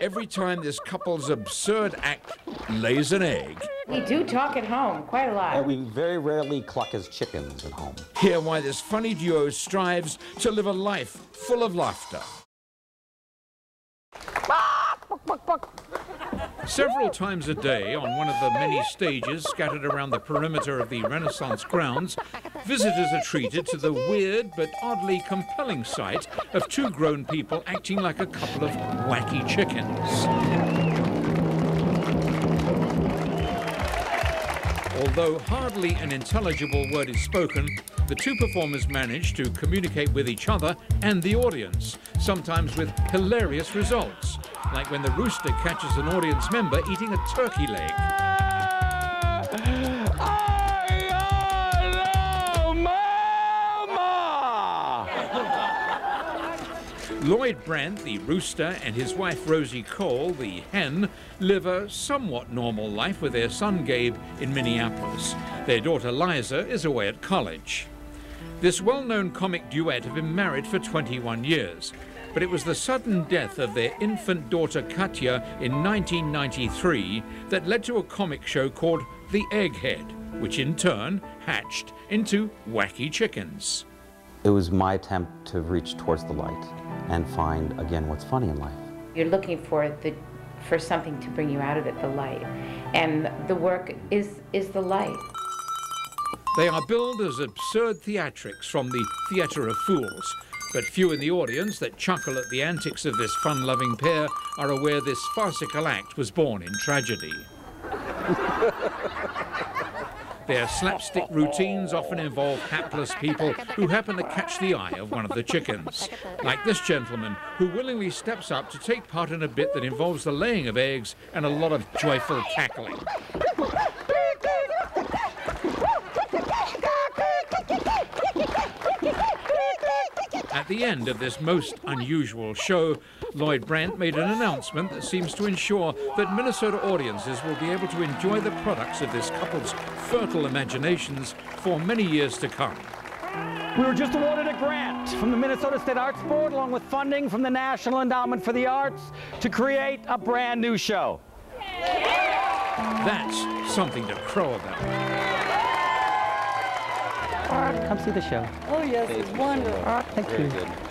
every time this couple's absurd act lays an egg. We do talk at home quite a lot. And we very rarely cluck as chickens at home. Hear why this funny duo strives to live a life full of laughter. Several times a day, on one of the many stages scattered around the perimeter of the Renaissance grounds, visitors are treated to the weird but oddly compelling sight of two grown people acting like a couple of wacky chickens. Although hardly an intelligible word is spoken, the two performers manage to communicate with each other and the audience, sometimes with hilarious results, like when the rooster catches an audience member eating a turkey leg. Lloyd Brant, the rooster, and his wife Rosie Cole, the hen, live a somewhat normal life with their son Gabe in Minneapolis. Their daughter Liza is away at college. This well known comic duet have been married for 21 years, but it was the sudden death of their infant daughter Katya in 1993 that led to a comic show called The Egghead, which in turn hatched into Wacky Chickens. It was my attempt to reach towards the light and find again what's funny in life. You're looking for the for something to bring you out of it, the light. And the work is is the light. They are billed as absurd theatrics from the Theatre of Fools, but few in the audience that chuckle at the antics of this fun-loving pair are aware this farcical act was born in tragedy. Their slapstick routines often involve hapless people who happen to catch the eye of one of the chickens. Like this gentleman, who willingly steps up to take part in a bit that involves the laying of eggs and a lot of joyful cackling. The end of this most unusual show, Lloyd Brant made an announcement that seems to ensure that Minnesota audiences will be able to enjoy the products of this couple's fertile imaginations for many years to come. We were just awarded a grant from the Minnesota State Arts Board, along with funding from the National Endowment for the Arts, to create a brand new show. That's something to crow about. Come see the show. Oh, yes, it's wonderful. Thank Very you. good.